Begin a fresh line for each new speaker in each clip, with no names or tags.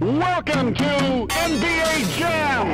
Welcome to NBA Jam.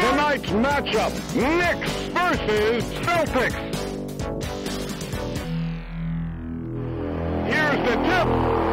Tonight's matchup, Knicks versus Celtics. Here's the tip.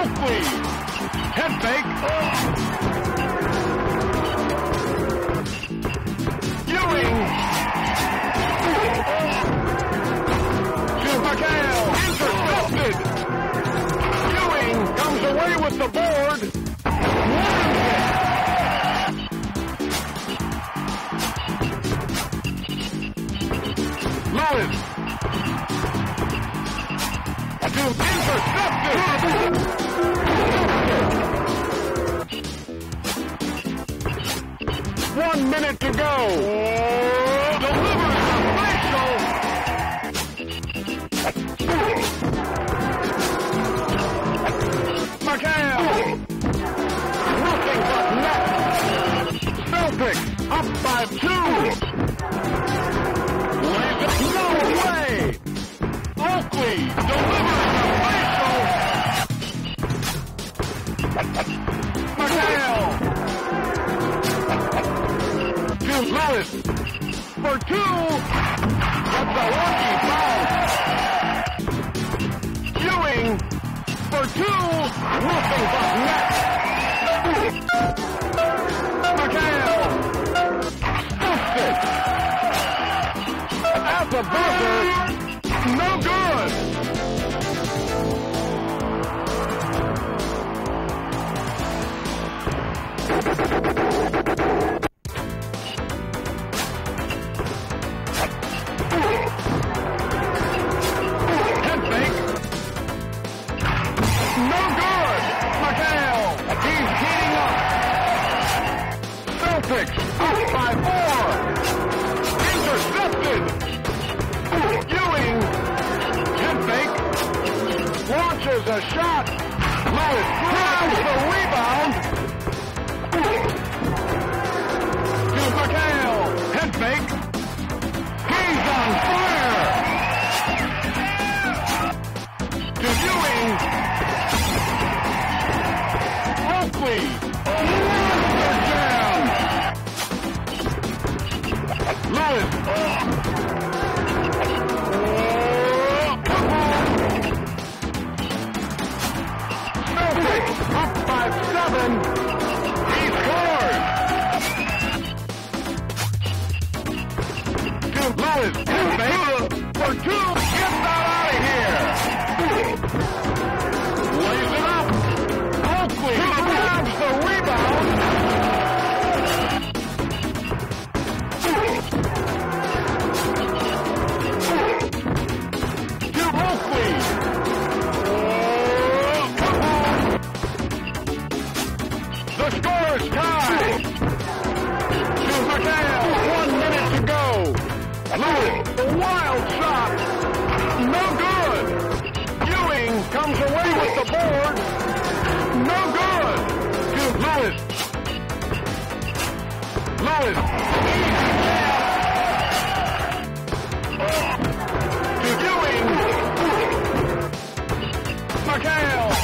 Oakley. Head fake. Ewing. To McHale. Intercepted. Ewing comes away with the board. Lewis. To intercepted. Minute to go. The. McHale. Nothing but net. Celtics up by two. No way. Oakley delivers For two. That's a lucky bounce. Ewing. For two. Nothing but net. McHale. Stuffed. At the buzzer. Up by seven. He scores. To Lewis. Fake. For two. Lewis. To Ewing. McHale.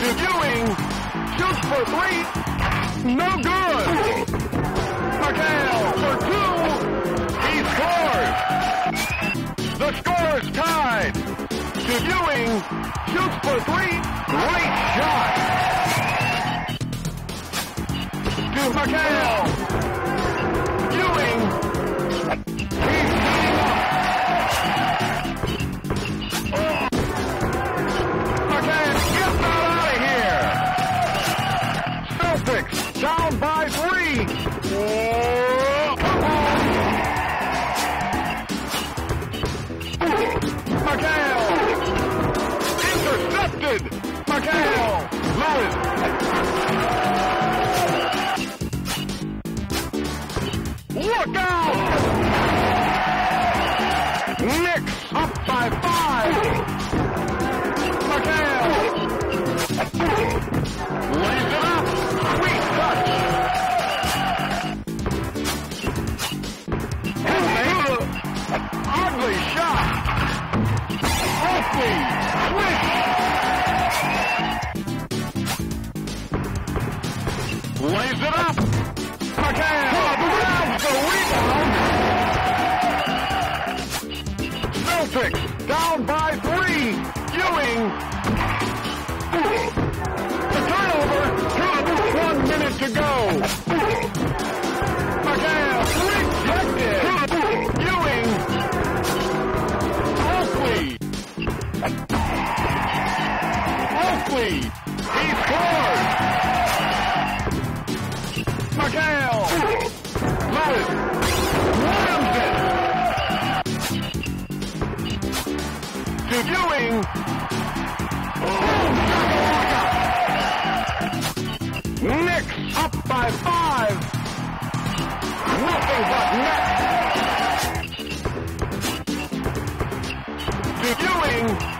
Ewing, shoots for three, no good. McHale for two, he scores. The score is tied. Ewing, shoots for three, great shot. To McHale. Look out! Knicks up by five. McHale lays it up. Sweet touch. Ugly shot. Swish. Lays it up. McHale Oakley. He scores. McHale. Lewis. Slams it. To Ewing. Boom. Knicks up by five. Nothing but net. To. Ewing.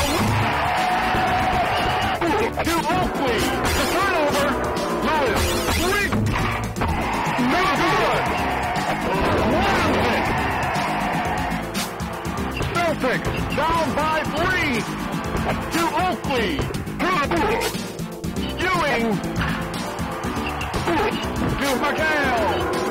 Celtics down by three. To Oakley. Ewing. To McHale.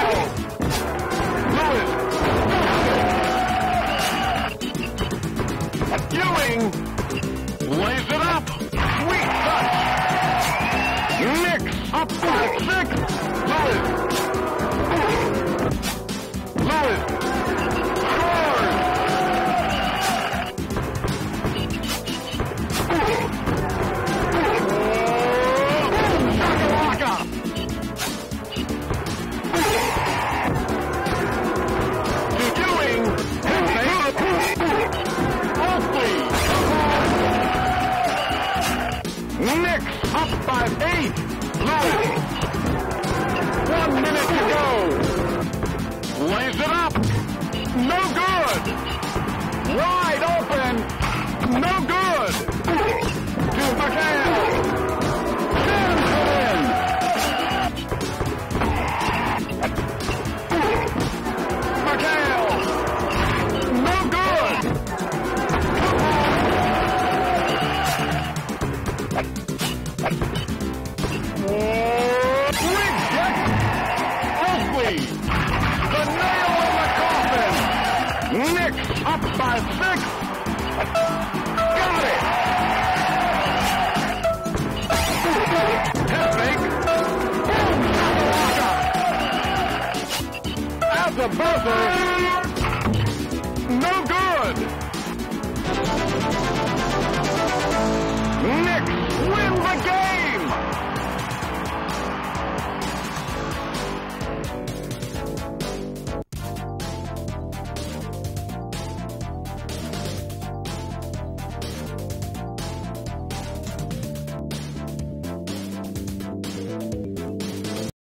Right Buzzer.